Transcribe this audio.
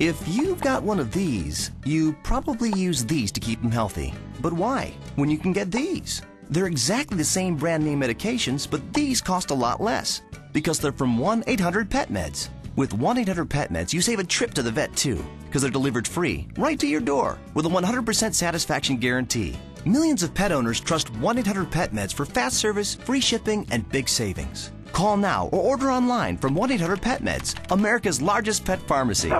If you've got one of these, you probably use these to keep them healthy. But why? When you can get these. They're exactly the same brand name medications, but these cost a lot less because they're from 1 800 Pet Meds. With 1 800 Pet Meds, you save a trip to the vet too because they're delivered free right to your door with a 100% satisfaction guarantee. Millions of pet owners trust 1 800 Pet Meds for fast service, free shipping, and big savings. Call now or order online from 1 800 Pet Meds, America's largest pet pharmacy.